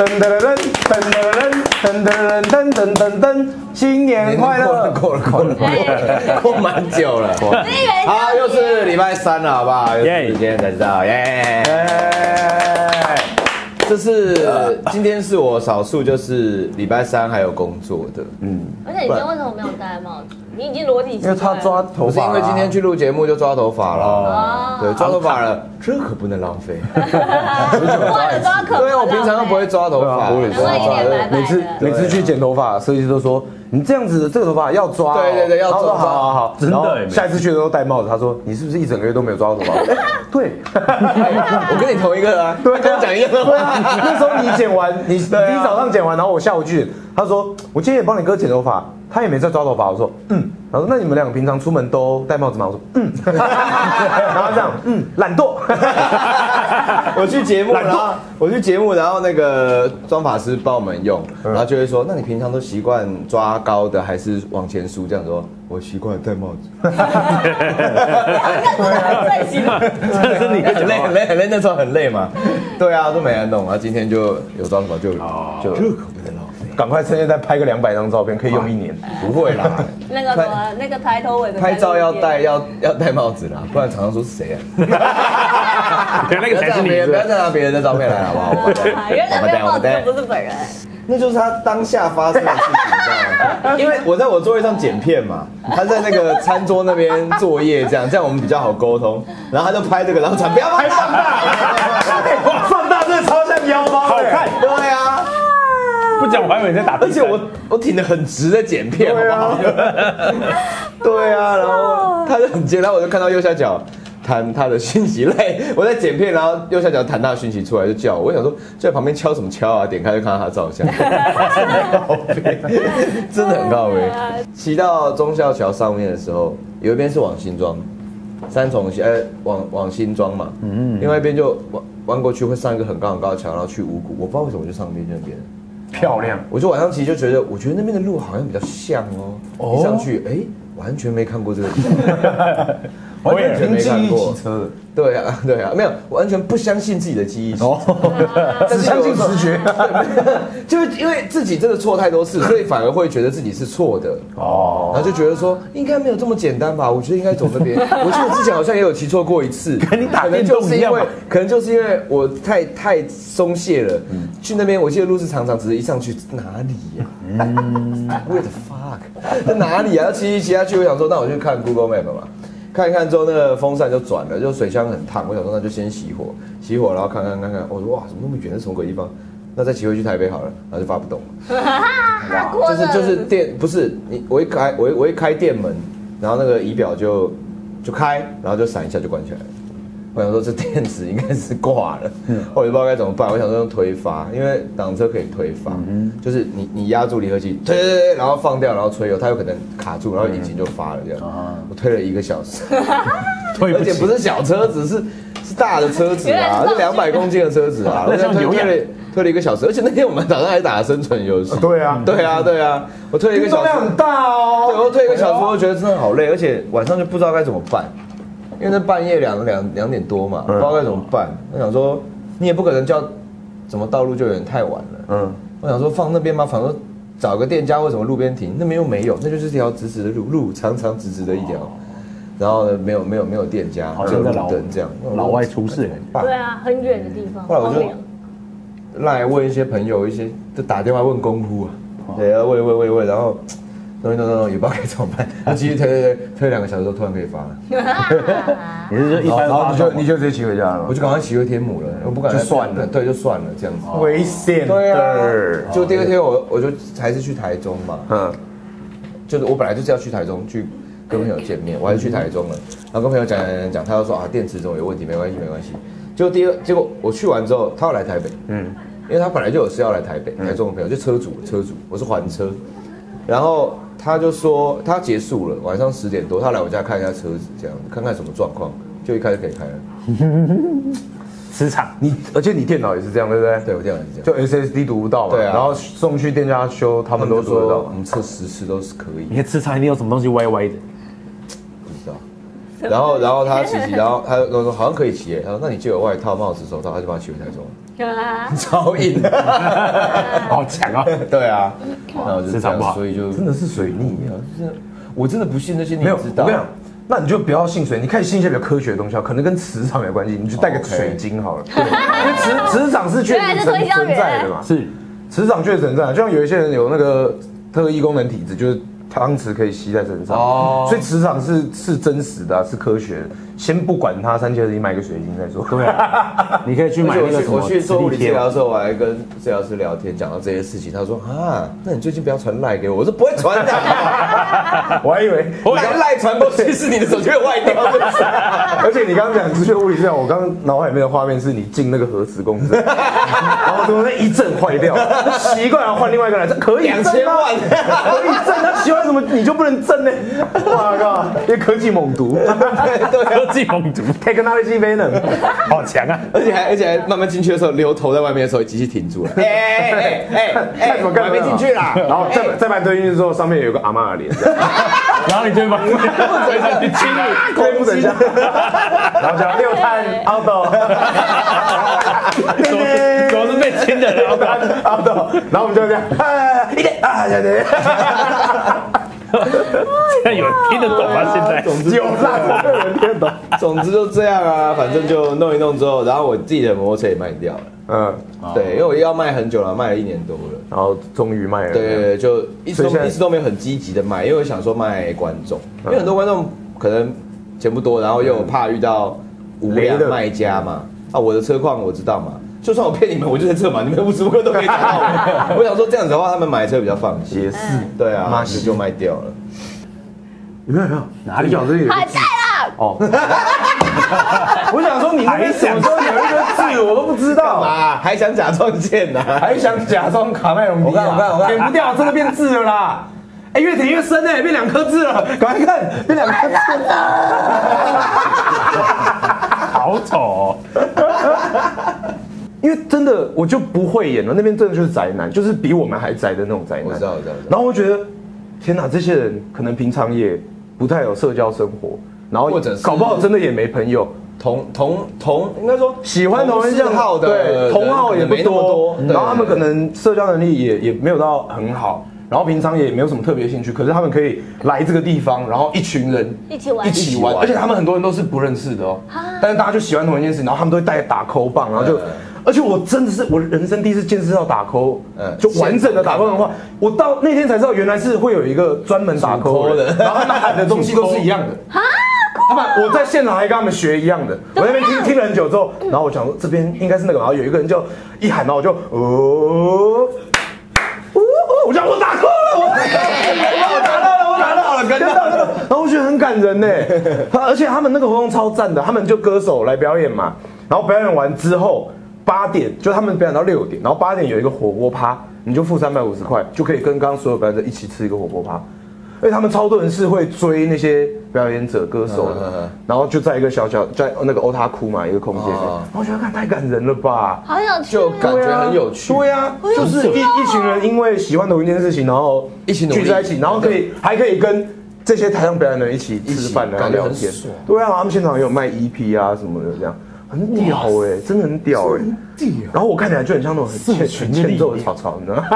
噔噔噔噔噔噔噔噔噔噔噔，新年快乐！过了过了过了，过蛮久了。好，又是礼拜三了，好不好？又是今天才知道，耶！这是今天是我少数就是礼拜三还有工作的，嗯，而且你今天为什么没有戴帽子？你已经裸体因为他抓头发是因为今天去录节目就抓头发了，哦，对，抓头发了，这可不能浪费。抓可对啊，我平常都不会抓头发，我也难怪一脸白白的。每次每次去剪头发，设计师都说你这样子这个头发要抓哦，对对对要抓。好好好，真的然后下一次去的时候戴帽子，他说你是不是一整个月都没有抓到头发？哎 对，我跟你同一个啊，对跟我讲一样的对话。啊，那时候你剪完，你你早上剪完，然后我下午去剪，他说我今天也帮你哥剪头发，他也没在抓头发，我说嗯，他说那你们两个平常出门都戴帽子吗？我说嗯，然后这样嗯，懒惰，我去节目，懒惰然后我去节目，然后那个妆发师帮我们用，然后就会说，那你平常都习惯抓高的还是往前梳？这样说，我习惯戴帽子。最喜欢这是你很累很累很累，那时候很累嘛。对啊，都没人弄，然后今天就有妆法就就。赶快趁现在拍个两百张照片，可以用一年。不会啦，那个什么那个抬头尾的拍照要戴要要戴帽子啦，不然常常说是谁啊？对，那个才是你不要不要的。再拿别人的照片来好不好？原来那个帽子就不是本人，那就是他当下发生的事情，你知道吗？因为我在我座位上剪片嘛，他在那个餐桌那边作业，这样这样我们比较好沟通。然后他就拍这个，然后传不要拍放大，哇，放大真的超像腰包，好看对啊，不讲我还以为你在打而且我我挺得很直在剪片，好不好？对啊，然后他就很尖，然后我就看到右下角。弹他的讯息类，我在剪片，然后右下角弹他的讯息出来就叫我，我想说就在旁边敲什么敲啊？点开就看到他的照相，真的很靠背。骑到忠孝桥上面的时候，有一边是往新庄，三重呃往往新庄嘛，嗯，另外一边就弯弯过去会上一个很高很高的桥，然后去五谷，我不知道为什么就上那边那边。漂亮。我就晚上其实就觉得，我觉得那边的路好像比较像哦。一上去，哎，完全没看过这个地方。完全凭记忆看过骑车的，对啊，对啊，没有，完全不相信自己的记忆。哦，但是只相信直觉。就是因为自己真的错太多次，所以反而会觉得自己是错的。哦，然后就觉得说，应该没有这么简单吧？我觉得应该走那边。我记得之前好像也有骑错过一次，跟你打可能电就是因为动一样，可能就是因为我太太松懈了。去那边，我记得路是长长，只是一上去哪里呀、Where the fuck？在哪里啊？要骑骑下去，我想说，那我就看 Google Map 嘛。看一看之后，那个风扇就转了，就水箱很烫。我想说，那就先熄火，熄火，然后看看看看。我说哇，怎么那么远？是什么鬼地方？那再骑回去台北好了，然后就发不动了。就是就是电不是你，我一开我一我一开电门，然后那个仪表就就开，然后就闪一下就关起来了。我想说这电池应该是挂了，我也不知道该怎么办。我想说用推发，因为挡车可以推发，就是你你压住离合器推推推推，然后放掉，然后吹油，它有可能卡住，然后引擎就发了这样。我推了一个小时，对而且不是小车子，是是大的车子啊，是两百公斤的车子啊，那我在像牛羊推推了推了一个小时，而且那天我们早上还打了生存游戏。对啊，对啊，对啊，我推了一个小时，运动量很大对，哦。我推一个小时，我就觉得真的好累，而且晚上就不知道该怎么办，因为那半夜两两两点多嘛，不知道该怎么办。我想说，你也不可能叫怎么道路救援太晚了。嗯，我想说放那边嘛，反正找个店家，或什么路边停？那边又没有，那就是一条直直的路，路长长直直的一条。然后呢，没有没有没有店家，只有路好像在老灯这样。老外出事了。对啊，很远的地方，后来我就来问一些朋友，一些就打电话问功夫啊，对，啊问问问问，然后弄一弄弄弄，也不知道该怎么办。那其实推推推推两个小时之后，突然可以发了，你是说一般然后你就你就就直接骑回家了吗？我就赶快骑回天母了，我不敢就算了对，就算了这样子。危险对啊，，就第二天我我就还是去台中嘛，嗯，就是我本来就是要去台中去跟朋友见面，我还是去台中了，然后跟朋友讲讲讲讲，他就说啊电池怎么有问题，没关系没关系。结果第二结果我去完之后，他要来台北，嗯，因为他本来就有事要来台北，台中的朋友就车主车主，我是还车，然后他就说他结束了，晚上十点多，他来我家看一下车子，这样看看什么状况，就一开始可以开了。磁场，你而且你电脑也是这样，对不对？对我电脑是这样，就 SSD 读不到嘛，对啊然后送去店家修，他他们都说我。们测十次都是可以你。看磁场一定有什么东西歪歪的。不知道。然后，然后他骑骑，然后他跟我说好像可以骑耶。他说那你借我外套、帽子、手套，他就把他骑回台中。啊，超硬。好强啊！对啊，然后就这样，磁场不好。所以就真的是水逆啊，就是我真的不信那些你没有，知道。我跟你。讲，那你就不要信水，你可以信一些比较科学的东西啊，可能跟磁场有关系，你就带个水晶好了，因为磁磁场是确实存是存在的嘛，是。磁场确实存在，就像有一些人有那个特异功能体质，就是汤匙可以吸在身上，哦。所以磁场是是真实的、啊，是科学的。先不管它，三千二，十一买个水晶再说。对啊，你可以去买而且我去那个什么我去做物理治疗的时候，我还跟治疗师聊天，讲到这些事情。他说啊，那你最近不要传赖给我。我说不会传的，我还以为，赖赖传过去是你的手机会坏掉。而且你刚刚讲直觉物理治疗，我刚刚脑海里面的画面是你进那个核磁共振，然后怎么那一震坏掉，习惯了换另外一个来，这可以两千万，可以震，他喜欢什么你就不能震呢？哇靠，因为科技猛毒科技猛族，，technology venom，好强啊！而且还而且还慢慢进去的时候，留头在外面的时候，机器停住了。哎哎哎哎哎 看什么还没进去啦。然后再再把你推进去之后，上面有个阿妈的脸，然后你就会把等一下，亲你，对不等一下，然后讲六探 auto，怎么怎么是被亲的人？auto，然后我们就这样，啊，一点啊，对对，现在有人听得懂吗？现在有啦，有人听得懂，总之就这样啊，反正就弄一弄之后，然后我自己的摩托车也卖掉了。嗯，对，因为我要卖很久了，卖了一年多了。然后终于卖了，对对对，就一直都一直都没有很积极的卖，因为我想说卖观众，因为很多观众可能钱不多，然后又怕遇到无良的卖家嘛。啊，我的车况我知道嘛，就算我骗你们，我就在这嘛，你们无时无刻都可以找到我。我想说这样子的话，他们买车比较放心。也是，对啊，妈就就卖掉了。有没有有没有？哪里角这里有一个还字在啦，哦，我想说你那边什么时候有一个字我都不知道，嘛？还想假装见呐？还想假装卡麦隆？我看我看我看舔不掉，真的变字了啦！哎，越舔越深哎，变两颗字了，赶快看，变两颗字好丑哦！因为真的我就不会演了，那边真的就是宅男，就是比我们还宅的那种宅男。我知道我知道知道。然后我觉得，天哪，这些人可能平常也不太有社交生活，然后或者搞不好真的也没朋友，同同同，应该说喜欢同人像同嗜好的对，同好也不多，然后他们可能社交能力也也没有到很好，然后平常也没有什么特别兴趣，可是他们可以来这个地方，然后一群人一起玩。一起玩，而且他们很多人都是不认识的哦，但是大家就喜欢同一件事，然后他们都会带打扣棒，然后就嗯。而且我真的是我人生第一次见识到打扣，嗯就完整的打扣的话，我到那天才知道原来是会有一个专门打扣的 然后他们喊的东西都是一样的。他们我在现场还跟他们学一样的，我在那边听听了很久之后，然后我想说这边应该是那个，然后有一个人就一喊，然后我就哦，哦，我讲我打扣了，我我打到了，我打到了，跟到了，然后我觉得很感人呢，他而且他们那个活动超赞的，他们就歌手来表演嘛，然后表演完之后八点就他们表演到六点，然后八点有一个火锅趴，你就付三百五十块就可以跟刚刚所有表演者一起吃一个火锅趴。而且他们超多人是会追那些表演者、歌手的然后就在一个小小在那个欧塔库嘛一个空间，哦然后我觉得看太感人了吧。好有趣哦，就感觉很有趣。对啊，就是一一群人因为喜欢同一件事情，然后一起聚在一起，然后可以还可以跟这些台上表演的人一起吃饭，然后聊天。对啊，他们现场也有卖 EP 啊什么的，这样很屌哎，真的很屌哎。然后我看起来就很像那种很欠欠揍的曹操，你知道吗？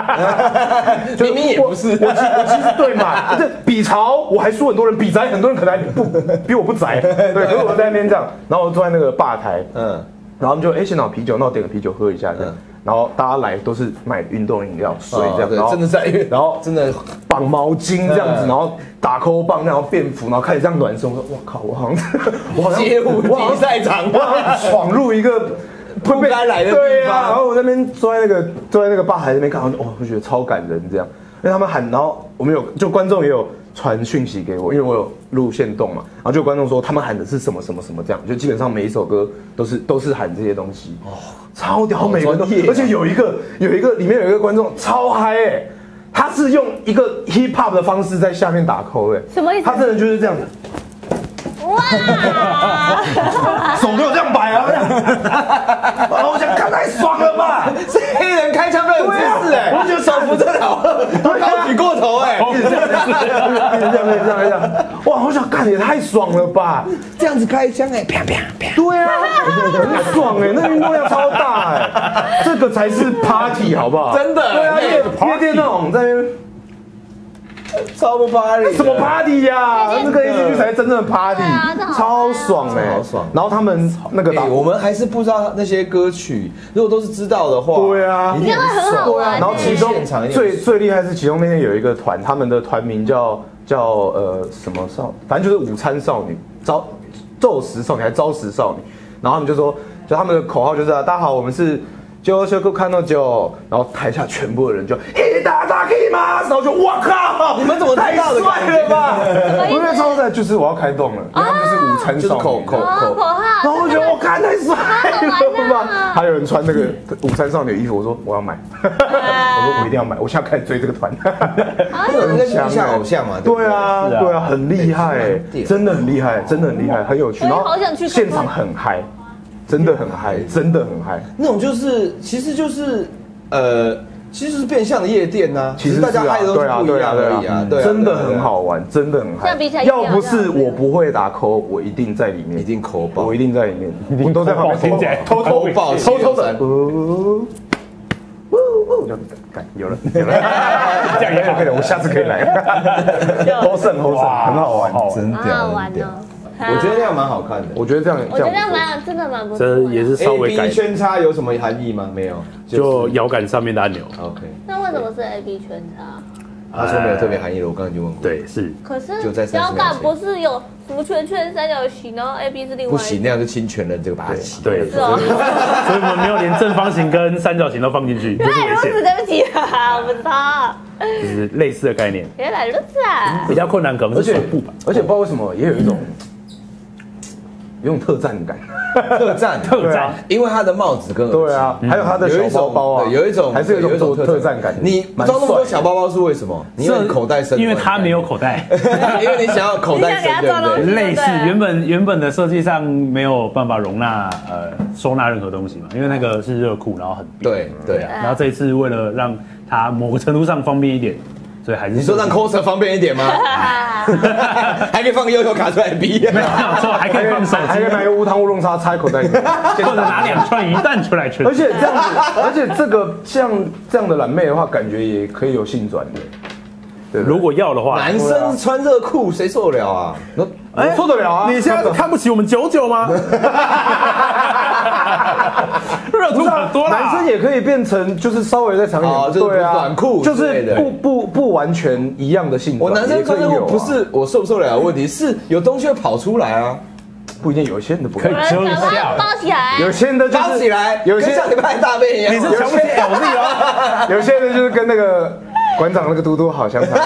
就 明明也不是我 我其我其实对嘛，这比曹我还输很多人，比宅很多人可能还不比我不宅，对，所以我在那边这样，然后我坐在那个吧台，嗯，然后他们就哎，现场有啤酒，那我点个啤酒喝一下这样嗯。然后大家来都是买运动饮料、水这样，然后真的在然后真的绑毛巾这样子，嗯然后打扣棒，然后便服，然后开始这样暖身。我说我靠，我好像 我好像街舞我好像比赛场我好像闯入一个 不该来的地对啊，然后我那边坐在那个坐在那个吧台那边看，哦，我觉得超感人这样。因为他们喊，然后我们有就观众也有传讯息给我，因为我有录线动嘛，然后就有观众说他们喊的是什么什么什么这样，就基本上每一首歌都是都是喊这些东西，哦，超屌，每个人都，啊。而且有一个有一个里面有一个观众超嗨哎、他是用一个 hip hop 的方式在下面打 call 哎、什么意思？他真的就是这样子，哇，手都有这样摆啊，这样然后我想，看太爽了吧！是黑人开枪都有姿势哎，我就觉得手扶着好，高举过头哎，这 样，这样，这样。哇，好想干干也太爽了吧！这样子开枪哎，啪啪啪，对啊，很爽哎，那运动量超大哎，这个才是 party 好不好？真的对啊，那夜夜店那种在 超不 party，什么 party 呀？那个 A C G 才是真正的 party，啊超爽哎，超爽。然后他们那个我们还是不知道那些歌曲，如果都是知道的话，对啊。一定很这样很好爽然后其中最最厉害是其中那天有一个团，他们的团名叫叫呃什么少，反正就是午餐少女，朝昼食少女还是朝食少女，然后他们就说，就他们的口号就是、啊、大家好，我们是。就修库看到就，然后台下全部的人就一打大可以吗？然后就我靠，你们怎么太帅了吧？我觉得超帅，就是我要开动了，因为他们就是午餐就是少女，口口号。然后我觉得我看太帅了吧啊！还有人穿那个午餐少女的衣服，我说我要买，我说我一定要买，我现在开始追这个团。那种应该是像偶像嘛，不对啊，对啊，很厉害，真的很厉害，真的很厉害，很有趣。哎然后现场很嗨，真的很嗨，真的很嗨。那种就是，其实就是，呃，其实就是变相的夜店呐、其实大家嗨的都不一样而已啊真的很好玩，真的很嗨。要不是我不会打 call，我一定在里面，一定抠爆我一定在里面，我们都在旁边听起来 偷偷 偷偷的763，呜呜呜，就干有了有了，这样也可以，我下次可以来，好胜好胜，很好玩。真的好玩哦。我觉得那样蛮好看的。我觉得这样，我觉得这样蛮真的蛮不错这。也是稍 A 微改 B，圈叉有什么含义吗？没有，就摇杆上面的按钮。OK。那为什么是 A B 圈叉？他说没有特别含义了，我刚刚已经问过。，对，是可是就在摇杆不是有什么圈圈、三角形，然后 A B 是另外一不行，那样就侵权了这个把戏。对，是哦。所以我们没有连正方形跟三角形都放进去，这 原来如此，险，对不起啊，我不知道。就是类似的概念。原来如此啊！比较困难可能而且是手部吧，而且不知道为什么也有一种有 一种特战感，特战，特战。因为他的帽子跟对啊，还有他的小包包啊，有一种还是有一种特特战感。你蛮装那么多小包包是为什么？你有口袋深，因为它没有口袋。因为你想要口袋深，对不对？类似原本原本的设计上没有办法容纳呃收纳任何东西嘛，因为那个是热裤，然后很扁对。对啊。然后这一次为了让它某个程度上方便一点，所以还是你说让 coser 方便一点吗？还可以放个悠悠卡出来逼。没有错，还可以放手还可以买机，个无糖乌龙茶插口袋里，或者拿两串鱼蛋出来吃。而且这样子，而且这个像这样的蓝妹的话，感觉也可以有性转的，对对如果要的话，男生穿热裤谁受得了啊？那我受得了啊？你现在看不起我们九九吗？热度很多啦，男生也可以变成就是稍微再长一点，哦就是对啊，短裤就是不不不完全一样的性格。我男生可以有不是我受不受得了的问题，是有东西会跑出来啊，不一定，有些人的不会可以遮一下包起来。有些人的就起来，有些跟上礼拜大便一样。你是瞧不起 LZ 哦？有些人就是跟那个馆长那个嘟嘟好相长。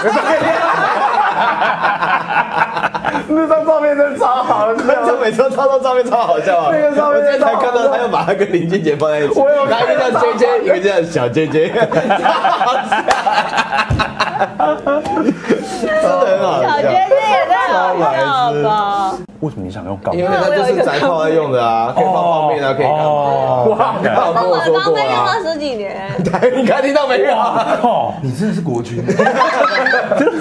那张照片真的超好班长笑。每次到照片超好笑啊！那个照片我今天才看到他又把他跟林俊杰放在一起，我有然后一个叫 J J，一个叫小 J J，真的很好笑小 J J 也太好笑了吧？为什么你想用钢因为它就是宅炮在用的啊，可以放泡面啊，可以干嘛？哦，哇他有跟我我说过刚被用啊。了十几年，你看听到没有？哦，你真的是国军，真的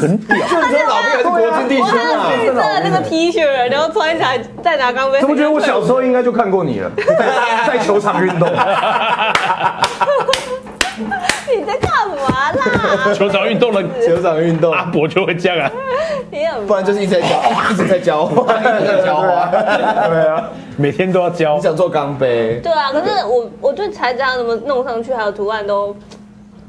很屌。正宗老兵还是国军弟我兄还有绿啊？那个 T 恤，然后穿起来再拿钢杯。怎么觉得我小时候应该就看过你了？在 在球场运动，你在干嘛啦？球场运动了球场运动，阿伯就会这样啊，你很不然就是一直在教，一直在教，一直在教啊。对啊，每天都要教你。想做钢杯，对啊，可是我我对材质啊怎么弄上去，还有图案都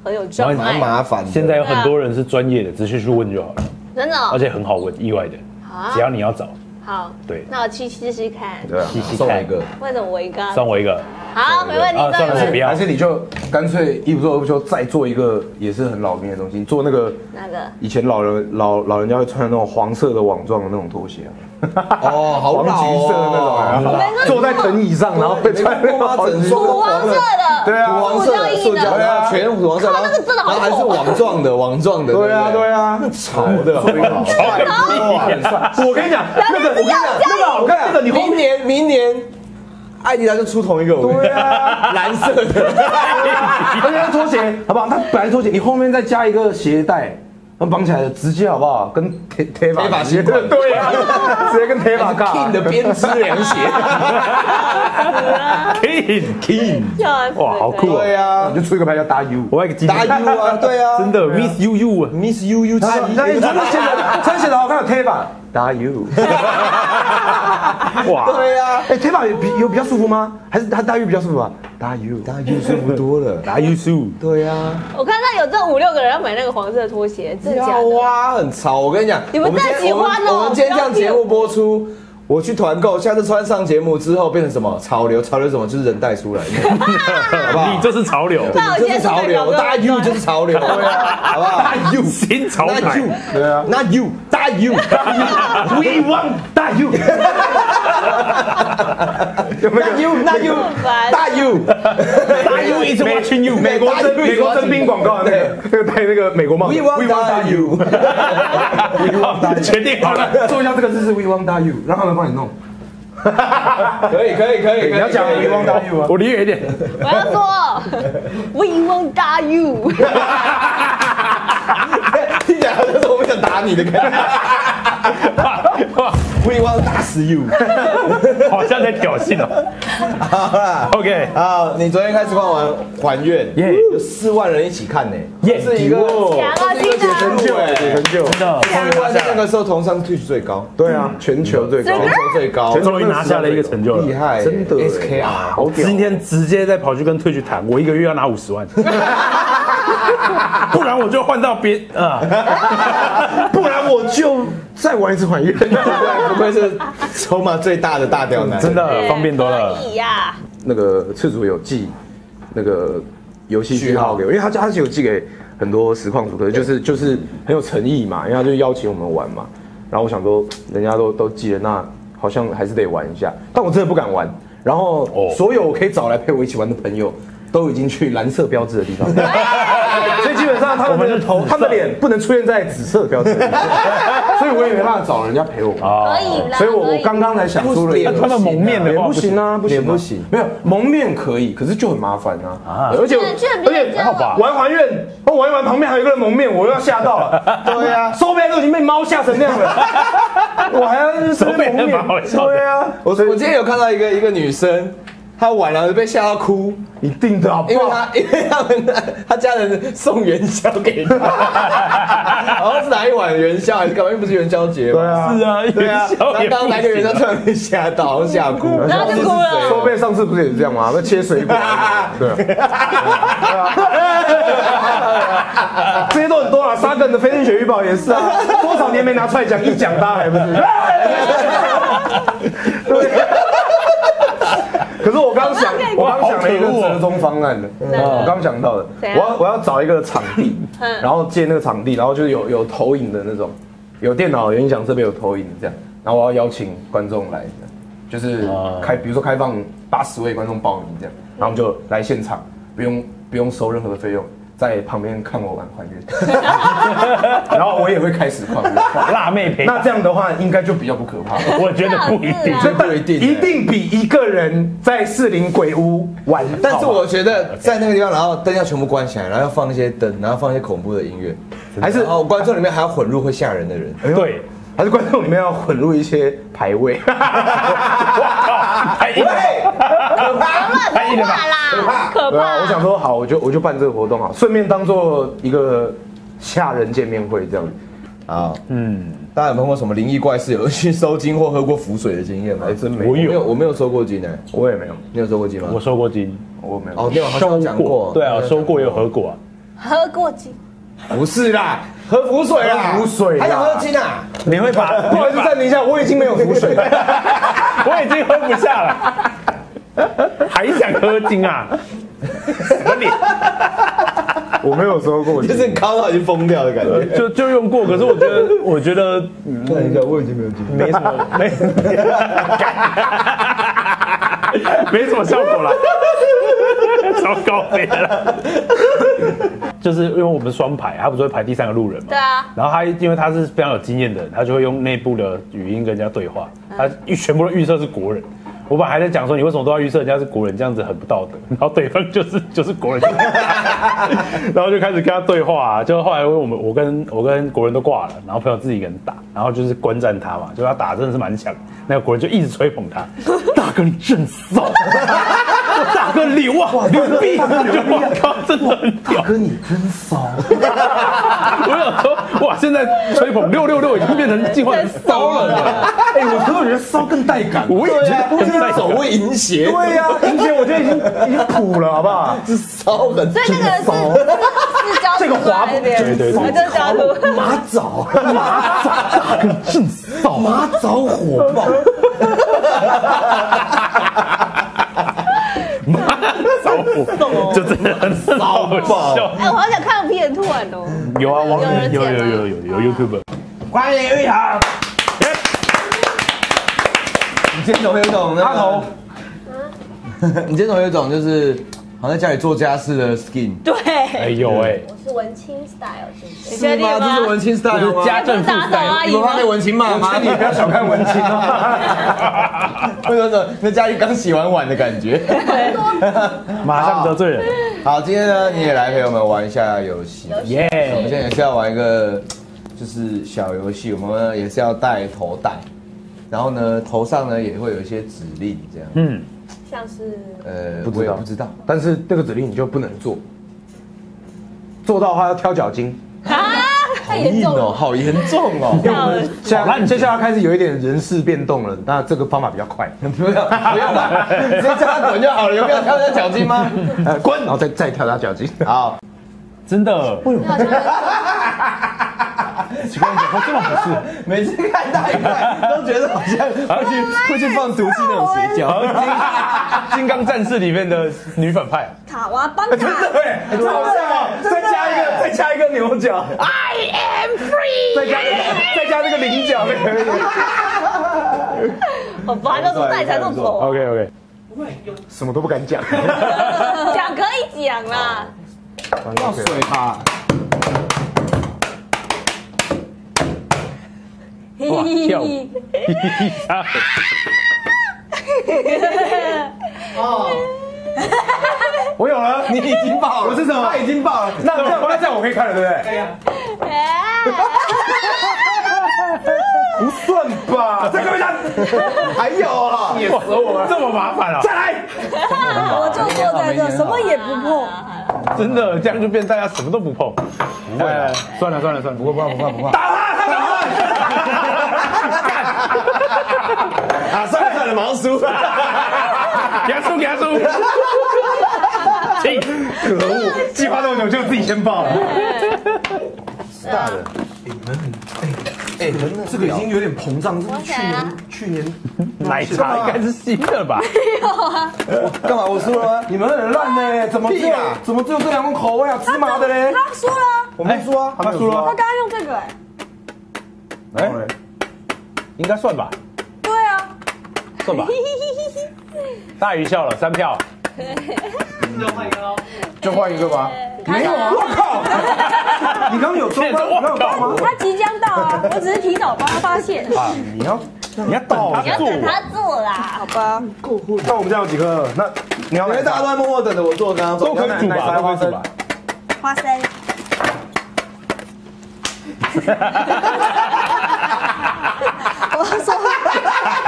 很有障蛮碍，麻烦的。现在有很多人是专业的，只需去问就好了，真的哦而且很好问，意外的，啊只要你要找，好，对。那我去试试看，对啊。细细看送我一。个，为什么我一个？送我一个，好，没问题，啊算了没问题不要。还是你就干脆一不做二不休，再做一个也是很老兵的东西，你做那个那个？以前老人老老人家会穿的那种黄色的网状的那种拖鞋啊，哦，好黄老橘色的那种坐在藤椅上，然后被穿那个黄橘色土黄色的，对啊土黄色的塑胶，对啊，全土黄色，然后那个真的好然后还是网状的，网状的，对啊不对？啊，潮的，好不好？我跟你讲，那个我跟你讲，那个我看那个你后明年明年，艾迪达就出同一个，对啊，蓝色的，而且那拖鞋好不好？它本来拖鞋，你后面再加一个鞋带，那绑起来的直接好不好？跟贴贴贴法直接新款对呀，直接跟铁法尬。King 的编织凉鞋。King，King，要啊哇好酷啊对啊。你，就出一个牌叫大 U。我要一个金打 U 啊，对啊，真的 Miss You You 啊，Miss You You 他七，那你真的写的，真的写的好看，有贴法大 U。哇，对啊，哎，铁法有比有比较舒服吗？还是他大 U 比较舒服啊？大 U。大 U 舒服多了，打 You 舒服对啊。我看到有这五六个人要买那个黄色拖鞋，真的假要的？啊，很潮。我跟你讲，你们太喜欢了我们我们今天这样节目播出，我去团购，下次穿上节目之后变成什么？潮流？潮流什么？就是人带出来的，好不好？你就是潮流，你就是潮流，大 U 就就是潮流，对啊，好不好？大 U 新潮那牌 U，对啊。那 U 大 U 大 We want 大 U。有没有？那 U 那 U 烦大 U 大 You is watching you，美国征美国征兵广告的那个那个戴那个美国帽子。We want 大 U，We want 大 U。决定？好了，做一下这个姿势 We want 大 U，让他们帮你弄。可以可以可以，你要讲 We Won't Die You 吗？我离远一点，我要说，We won't Die you。听起来好像是我们想打你的感觉。We want 打死 you。好像在挑衅哦。好啦。OK，好，你昨天开始逛完还愿，耶。有四万人一起看呢，耶是一个强啊这是一个成就哎，成就。真的。四万在那个时候同上 Twitch 最高，对啊，全球最高。整。全球最高，全球终于拿下了一个成就了。厉。害，真的 SKR 好屌。今天直接再跑去跟退去谈，我一个月要拿五十万，不然我就换到别啊，不然我就再玩一次还愿。不愧是筹码最大的大屌男，真的方便多了可。以呀。那个次主有寄那个游戏序号给我，因为他他是有寄给很多实况组，可是就是就是很有诚意嘛，因为他就邀请我们玩嘛。然后我想说，人家都都寄了，那好像还是得玩一下。但我真的不敢玩。然后哦所有我可以找来陪我一起玩的朋友，都已经去蓝色标志的地方，所以基本上他们的头、他们的脸不能出现在紫色的标志的地方，所以我也没办法找人家陪我。可以啦。所以我我刚刚才想出了一个不他们蒙面的不行啊，不行。不行没有蒙面可以，可是就很麻烦啊。啊。而且而且还好吧。玩还愿，我玩一玩旁边还有一个人蒙面，我又要吓到了。对啊，手背都已经被猫吓成那样了，我还要手背蒙面。对啊，我我今天有看到一个一个女生，她玩了被吓到哭，一定的好不因为他？因为他们他家人送元宵给他，好像是哪一碗元宵还是干嘛？又不是元宵节嘛。对啊，是啊，对啊，元宵也然后刚刚来个元宵突然被吓到，好像吓哭，然后就哭了手背上次不是也是这样吗？那切水果，对啊，对啊，这些都很多啊。沙根的飞天雪预报也是啊，多少年没拿出来讲，一讲大家还不是？对。可是我刚想，我刚想了一个折中方案的，我刚想到的，我要我要找一个场地，嗯。然后借那个场地，然后就是有有投影的那种，有电脑、有音响设备、有投影这样，然后我要邀请观众来，就是啊。开，比如说开放八十位观众报名这样，然后就来现场，不用不用收任何的费用，在旁边看我玩还原，然后我也会开实况，辣妹陪，那这样的话应该就比较不可怕。我觉得不一定。这不一定，一。定比一个人在四零鬼屋玩。但是我觉得在那个地方，然后灯要全部关起来，然后要放一些灯，然后放一些恐怖的音乐，还是哦观众里面还要混入会吓人的人。对，还是观众里面要混入一些排位。太硬 了吧，可怕！太硬了吧怕啦，可对啊，怕。我想说好，我就我就办这个活动好，顺便当做一个吓人见面会这样。啊，嗯，大家有碰过什么灵异怪事？有去收金或喝过符水的经验吗？还真没我我没有，我没有收过金哎，我也没有，你有收过金吗？我收过金，我没有。哦，你有好像讲过，对啊，收过也有喝过啊。喝过金？不是啦，喝符水啦，喝符水啦还想喝金啊？你会把，不好意思，暂停一下，我已经没有浮水了。我已经喝不下了，还想喝金啊？什么脸？我没有收过，就是靠到已经疯掉的感觉。就就用过，可是我觉得，我觉得看一下，我已经没有金。没什么，没，没什么效果了，糟糕没了。就是因为我们双排，他不是会排第三个路人嘛？对啊。然后他因为他是非常有经验的人，他就会用内部的语音跟人家对话，他预全部都预测是国人。我本来还在讲说你为什么都要预测人家是国人，这样子很不道德。然后对方就是就是国人，然后就开始跟他对话、啊。就后来因为我们我跟我跟国人都挂了，然后朋友自己一个人打，然后就是观战他嘛，就他打真的是蛮强。那个国人就一直吹捧他，大哥你真骚，大哥牛啊，牛逼，就我靠，真的很屌。哥你真骚，我想说，哇，现在吹捧六六六已经变成进化成骚了呢。哎，我可是我觉得骚更带感。我也觉得很带感。走位淫邪，对呀，淫邪我觉得已经已经土了，好不好？是骚很所以那个是是教这个滑那边，对对对我就教徒。马早，马早，大哥真骚，马早火爆。骚火，就真的很骚爆。哎，我好想看 P 的兔玩哦。有啊，网有人有有有有有有 YouTube。欢迎玉航，你今天怎么有一种那阿头个？你今天怎么有一种就是好像在家里做家事的 skin？对，哎呦哎，我是文青 style，是不是？你确定吗？这是文青 style 吗？家政妇打扫阿姨吗你们怕？被文青骂吗？你不要小看文青啊。为什么？那家里刚洗完碗的感觉。马上得罪人。好，今天呢，你也来陪我们玩一下游戏。耶我们耶！现在也是要玩一个，就是小游戏。我们呢也是要戴头带，然后呢头上呢也会有一些指令，这样。嗯，像是呃，不知道不知道。但是这个指令你就不能做，做到的话要挑脚筋。太严重了。好严重哦！因为我们现在接下来开始有一点人事变动了，那这个方法比较快。不要不要吧，直接叫他滚就好了，有必要挑人家脚筋吗？呃，滚，然后再再挑他脚筋。好，真的。奇怪，我这么不是。每次看到一块都觉得好像会去会去放毒气那种邪教。金刚战士里面的女反派，卡哇邦真的卡，对，这好像哦，再加一个，再加一个牛角，I am free，再加再加那个菱角，那个好烦，那种带起来那么丑，OK OK，什么都不敢讲。讲可以讲啦。要水吧？哇，跳舞，我有了，你已经爆了，我是什么他已经爆了。那这样那这样我可以看了，对不对？可以啊。不算吧，再给我一下，还有啊，也死我了。这么麻烦啊！再来，我就坐在这，什么也不碰。真的，这样就变大家什么都不碰。不会了，算了算了算了，不会不会不会不会。打他，他打啊，算了算了，马上输。给他输给他输。请可恶，计划那么久就自己先爆了。大的，哎，真的这个已经有点膨胀，这是去年去年 奶茶应该是新的吧？没有啊干嘛？我输了吗？你们很烂呢，怎么只有屁啊怎么只有这两种口味啊？芝麻的嘞？他输了，我没输啊，他输了他刚刚用这个，哎，哎，应该算吧，算吧。大鱼笑了，三票。就换一个吧。没有啊！我靠！你刚刚有中吗？你刚刚有到吗？他即将到啊，我只是提早帮他发现。啊，你要你要倒你要等他做啦。好吧，那我们这样有几颗？那你要因为大家都在默默等着我做刚刚都可以煮吧，都可以煮吧。花生，我说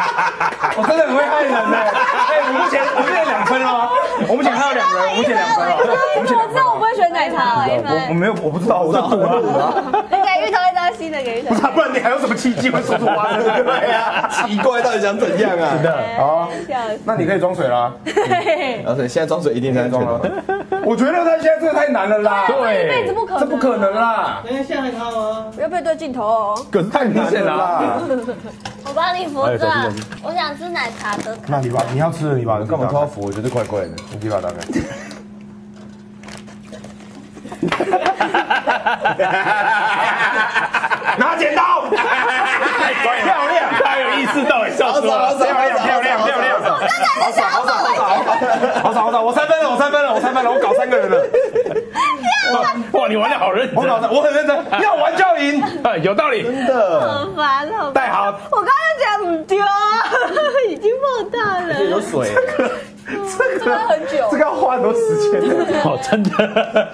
我真的很会害人呢。哎，我们前我们前两分了，我们前还有两分，我们前两分了。我知道我不会选奶茶？一我我，没有，我不知道，我在赌啊。应该芋头不然你还有什么契机会说出花生？对呀，奇怪，到底想怎样啊？好，笑死那你可以装水啦。然后现在装水一定在装装了了。我觉得他现在这个太难了啦。对这辈子不可能，这不可能啦，不要背对镜头哦。可是太明显了啦。我帮你扶哎着小心小心。我想吃奶茶的。那你把你要吃的你把干嘛托福？我觉得怪怪的。你自己把它打开。拿剪刀，漂亮，他有意识到，笑出来了。漂亮，漂亮，漂亮，好爽，好爽，好爽，好爽，好爽，好爽，我三分了，我三分了，我三分了，我搞三个人了。我哇，你玩的好认真，我搞的我很认真，要玩就要赢，啊有道理。真的。好烦，好烦。戴好，我刚刚讲唔丢啊，已经放大了。有水，这个很久这个要花很多时间的。哦，真的。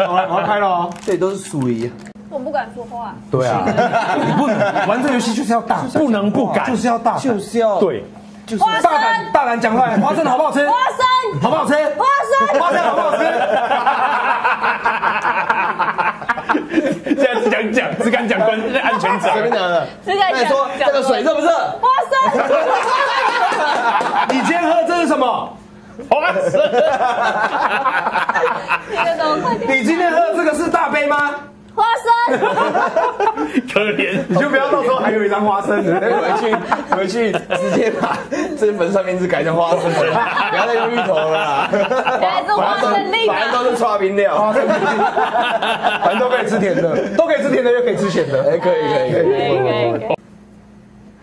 好了，我要开了哦。这里都是水。我不敢说话。对啊，你不能玩这个游戏就是要大，不能不敢就是要大，就是要对，就是花生大胆大胆讲出来，花生好不好吃？花生，好不好吃？花生，花生好不好吃？现在只敢讲，只敢讲关安全随便者。讲的。这个那你说这个水热不热？花生，你今天喝的这是什么？花生，你今天喝的这个是大杯吗？花生，可怜。你就不要到时候还有一张花生。回去 回去直接把这本上面字改成花生，不要再用芋头了啦。原来是花生粒反正都啊！是刷冰料。反正都可以吃甜的，都可以吃甜的，又可以吃咸的。哎，可以可以可以。可以。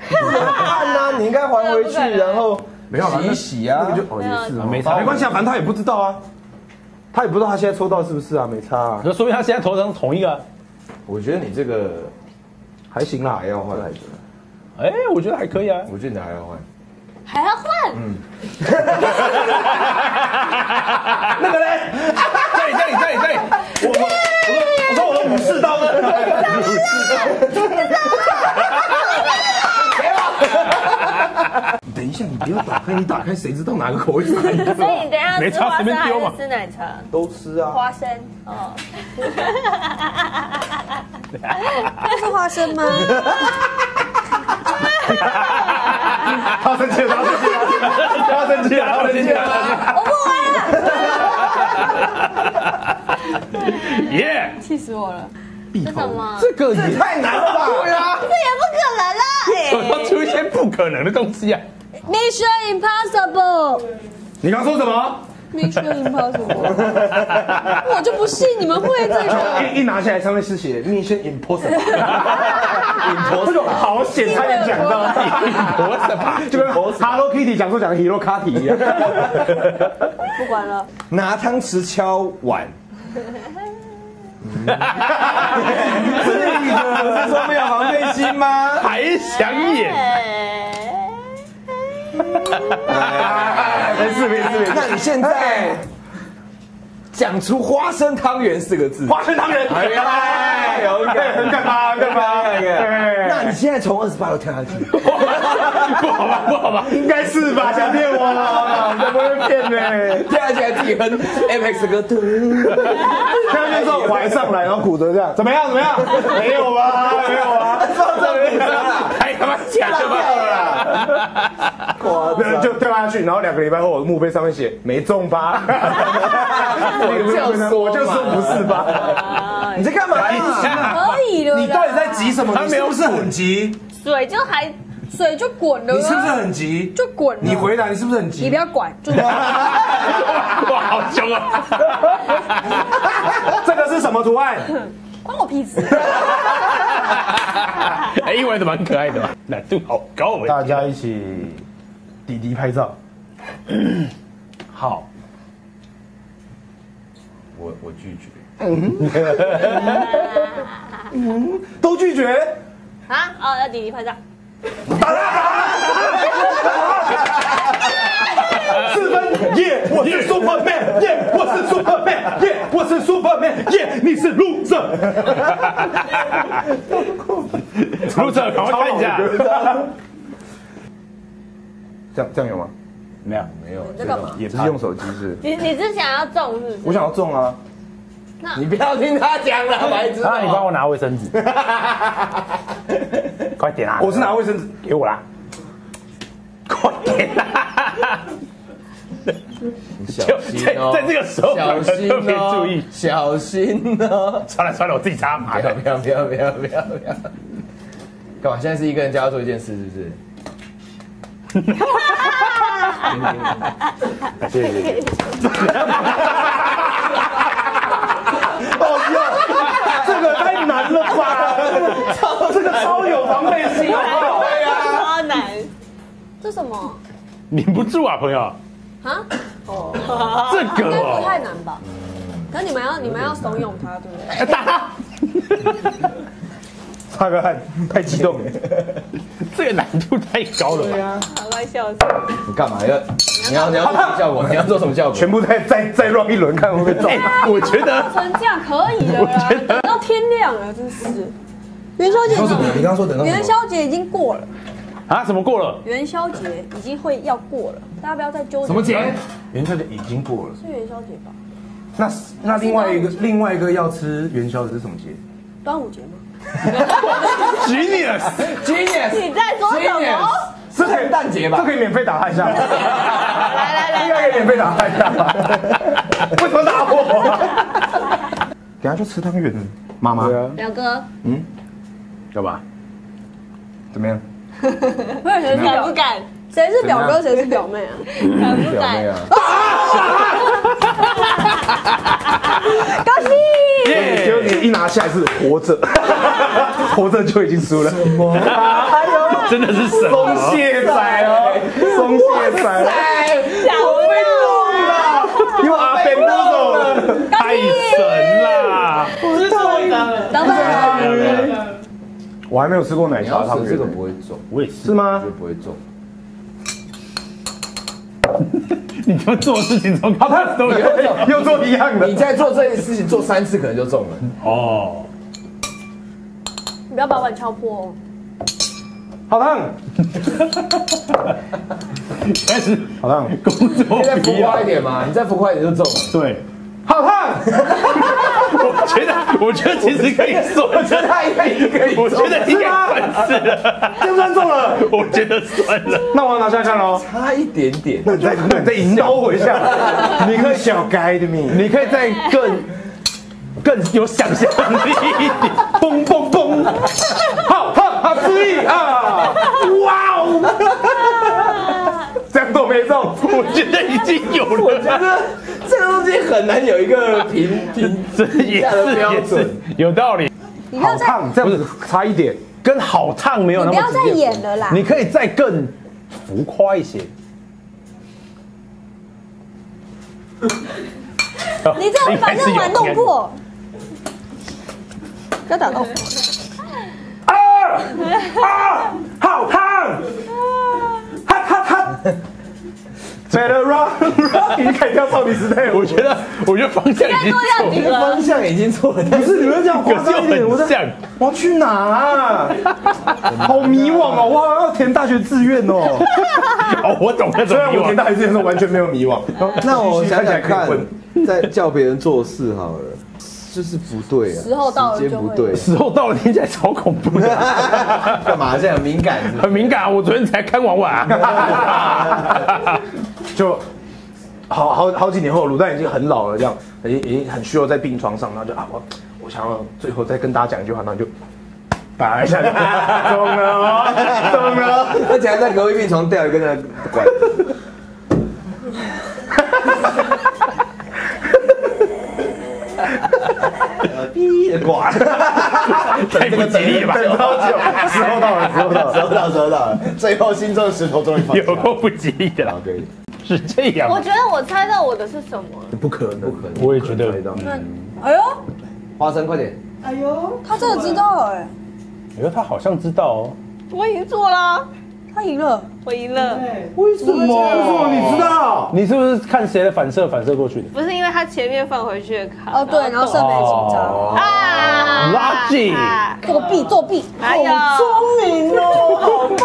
看呐，你应该还回去，然后没有啦洗一洗啊。就哦也是哦没差没关系啊，反正他也不知道啊，他也不知道他现在抽到是不是啊，没差啊，那说明他现在头上是同一个啊。我觉得你这个还行啦还。要换来着，哎，我觉得还可以啊。我觉得你还要换。还要换？嗯 那个嘞，这里这里这里这里，我我我说我的武士刀呢？等一下，你不要打开，你打开谁知道哪个口味是哪一个？所 以你等一下没差吃花生还随便丢嘛是吃奶茶？都吃啊。花生哦。那 是花生吗？他生气了，他生气了，他生气了，他生气了。我不玩了，耶！气死我了！是什么？这个也太难了吧？对啊，这也不可能啦！怎么出一些不可能的东西啊？Mission Impossible，Mission 你刚说什么？Impossible，我就不信你们会这个。一一拿下来，上面是写 Mission Impossible，Impossible，好险，差点讲到 Impossible，就跟 Hello Kitty 讲说讲的 Hello Kitty 一样。不管了，拿汤匙敲碗。这个不是说没有防备心吗？还想演？哎没事没事没事。那你现在讲出花生汤圆四个字，花生汤圆，哎呀有一个很敢吧，很敢吧，对那你现在从二十八楼跳下去，不好吧，不好吧？应该是吧？想骗我啊？才不会骗呢。跳下去还自己哼 M X 歌，跳下去之后我还上来，然后骨折这样，怎么样？怎么样？没有吧？没有啊。放这里了，还他妈假的吗？掉了啦！哇，就掉下去，然后两个礼拜后，我的墓碑上面写没中吧？我就说我就说不是吧？啊 你在干嘛？可以了。你到底在急什么？他没有你是不是很急？水就还水就滚了啊，你是不是很急？就滚了？你回答，你是不是很急你急不？要管，就 哇，好凶啊！这个是什么图案？关我屁事。哎，英文的蛮可爱的嘛，难度好高哎。大家一起滴滴拍照。好，我我拒绝。嗯都拒绝。啊哦，要弟弟拍照。四分，耶！我是 Superman，耶！我是 Superman，耶！我是 Superman，耶！你是 loser，loser，赶快看一下，这样这样有吗？没有没有，你在干嘛？也不是用手机是？你你是想要中是不是？我想要中啊！你不要听他讲了，白痴哦。那你帮我拿卫生纸，快点啊！我是拿卫生纸。给我啦，快点啦！小心哦，在这个时候小心特别哦，注意小心哦。算了算了，我自己擦。妈不要的，不要不要不要不要不要！干嘛？现在是一个人家要做一件事，是不是？谢谢谢谢。哦哟，这个太难了吧？这个超有防备心，好不好？对啊，超难。这什么？拧不住啊，朋友，啊？哦 这个应该不太哦，难吧？可是你们要你们要怂恿他，对不对？哎打他！擦个汗，太激动了。这个难度太高了吧？啊，好快笑死！你干嘛要？你要你要做什么效果？你要做什么效果？全部再再再 run 一轮，看会不会中。哎，我觉得成这样可以了啦，等到天亮了，真是。元宵节说什么？你刚刚说等到元宵节已经过了，啊，什么过了？元宵节已经会要过了，大家不要再纠结。什么节？元宵节已经过了，是元宵节吧？那那另外一个另外一个要吃元宵的是什么节？端午节吗？Genius，Genius，你在说什么？是圣诞节吧这？可以免费打他一下吗？来来来应该可以免费打他一下吧？为什么打我？等下就吃汤圆了，妈妈。对啊，表哥，嗯干嘛？怎么样？没有谁是表敢不，敢？谁是表哥，谁是表妹啊？敢不敢？啊，恭喜！耶结果你一拿下来是活着，活着就已经输了。哎呦，真的是神松啊！懈仔哦，松懈仔，想不到，因为阿北不走了。太神啦！等等，我还没有吃过奶茶汤圆这个，不会中，我也是是，吗绝？对不会中。你就做事情中好看，都有 又做一样的你。在做这件事情做三次可能就中了。哦。你不要把碗敲破哦。好烫，开始好烫，工作你再浮夸一。点嘛，你再浮夸一点就中了。对，好烫。我觉得，我觉得其实可以算，我觉得他应该也可以我觉得应该算是了，这不算中了，我觉得算了。那我要拿下来看喽。差一点点。那你再那你再引导我一下，你可以小该的命，你可以再更更有想象力一点。嘣嘣嘣，好胖好吃力啊！哇哦，这样都没中，我觉得已经有了，我觉得这个东西很难有一个评 评这也价的是也标准是。有道理，好你不要再，烫这样子差一点，跟好烫没有那么你不要再演了啦。你可以再更浮夸一些。你这样会把那碗弄破。不要打到我。啊啊，好烫。Better run run，你可以跳少女时代，我觉得，我觉得方向已经错了，几个方向已经错了，不是你们这样夸张一点，我在想。我要去哪啊？好迷惘哦，我好要填大学志愿哦。哦，我懂那种虽然。我填大学志愿的时候完全没有迷惘，那我想想看继续看起来可以混，再叫别人做事好了，就是不对啊，时候到了不对，时候到了，听起来超恐怖的，干嘛这样敏感？很敏感啊！我昨天才看完完啊。就好好好几年后，卤蛋已经很老了，这样已已经很需要在病床上，然后就啊我我想要最后再跟大家讲一句话，然后就打一下懂了哦，中了。而且还在隔壁病床掉一个那个管子。太不吉利了吧？等超久，时候到了，时候到了。收到收到，最后心中的石头终于放有够不吉利的啦，可以。是这样我。觉得我猜到我的是什么？不可能，不可能。我也觉得，哎呦，花生，快点！哎呦他真的知道哎，哎呦，他好像知道哦。我已经做了，他赢了。我赢了。为什么？为什么你知道？你是不是看谁的反射反射过去的？不是因为他前面放回去的卡。哦对，然后剩没紧张，啊 Lucky 啊作弊作弊，哎呀，聪明哦，好棒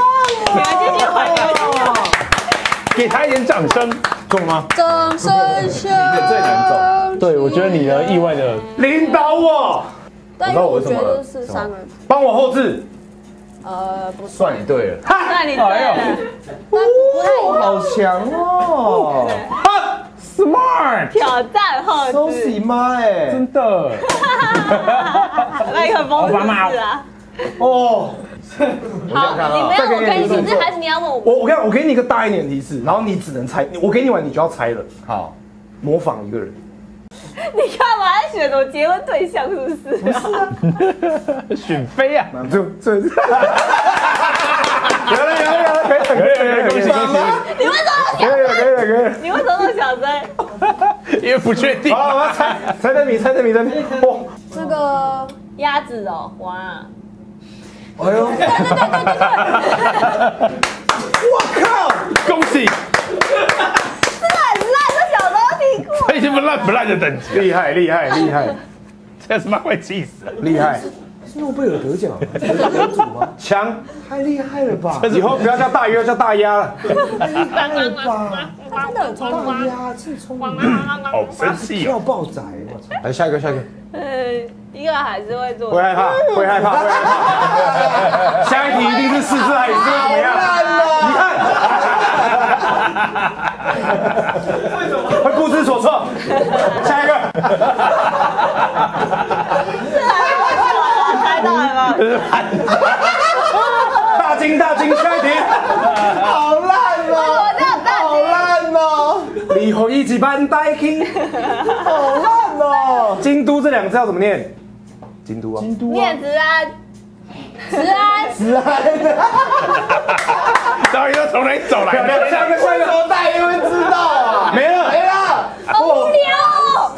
你们继续回，你们继续回。给他一点掌声。中吗？掌声响。最难对，我觉得你的意外的，领导我，但因为我觉得是三个人，帮我后置。呃，不算你对了，算你对哎了，但不太一样。好强哦，smart，挑战后恭置，喜妈哎！真的。那你很疯是啊？哦，好，你们要我给你提示，还是你要问我？我我看我给你一个大一点的提示，然后你只能猜，我给你完你就要猜了，好，模仿一个人。你干嘛在选我结婚对象？是不是？选妃啊！那就这，有了有了有了，可以了可以了可以了，恭喜恭喜！你为什么？可以了可以了可以了。你为什么那么小声？因为不确定。好，我要猜猜灯谜，猜灯谜，猜灯谜。哇，那个鸭子哦，哇，哎呦，恭喜，这个很烂，这小时候听过。这已经不烂不烂的等级，厉害，厉害，厉害，这他妈会气死了。厉害！是诺贝尔得奖吗？得得主吗？强！太厉害了吧！以后不要叫大鱼，要叫大鸭了。太厉害了吧！他真的很聪明。大鸭最聪明，好生气哦！跳爆仔，我操！来下一个，下一个。呃，一个还是会做会。害怕，会害怕，会害怕。下一题一定是四只海狮怎么样？你看，会不知所措。下一个，猜到了吗？大金大金，下一题。好烂哦！好烂哦！你和一级班带 king。好烂哦！京都这两个字要怎么念？京都啊。京都啊，念子安，子安，子安的，到底要从哪里走来漂亮，的？下一个，下一个。多大因为知道啊，没了，没了，好无聊哦。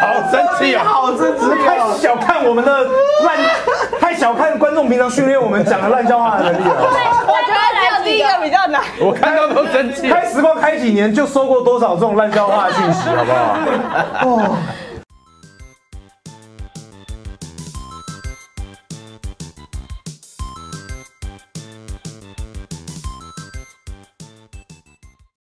好生气哦！好真只是太小看我们的烂，太小看观众平常训练我们讲的烂笑话的能力了。我觉得只有第一个比较难。我看到都生气。开时光开几年，就收过多少这种烂笑话的讯息，好不好？哦，